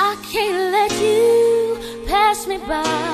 I can't let you pass me by.